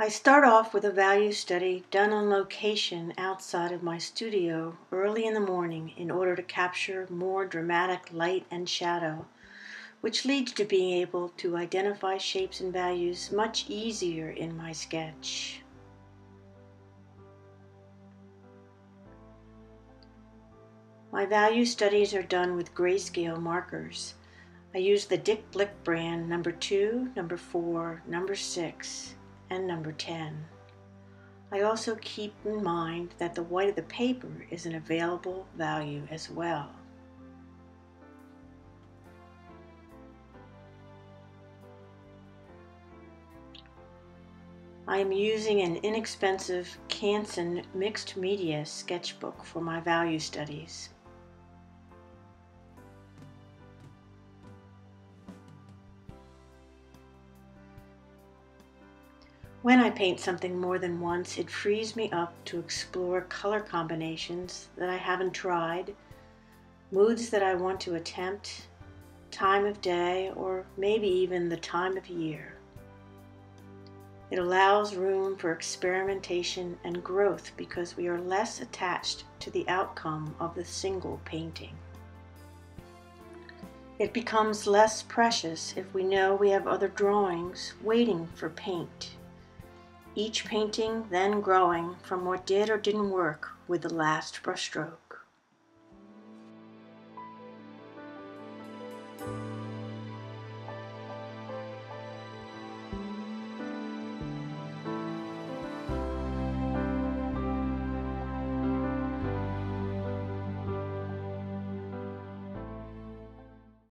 I start off with a value study done on location outside of my studio early in the morning in order to capture more dramatic light and shadow, which leads to being able to identify shapes and values much easier in my sketch. My value studies are done with grayscale markers. I use the Dick Blick brand number 2, number 4, number 6, and number 10. I also keep in mind that the white of the paper is an available value as well. I am using an inexpensive Canson mixed media sketchbook for my value studies. When I paint something more than once, it frees me up to explore color combinations that I haven't tried, moods that I want to attempt, time of day, or maybe even the time of year. It allows room for experimentation and growth because we are less attached to the outcome of the single painting. It becomes less precious if we know we have other drawings waiting for paint each painting then growing from what did or didn't work with the last brushstroke.